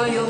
Victorio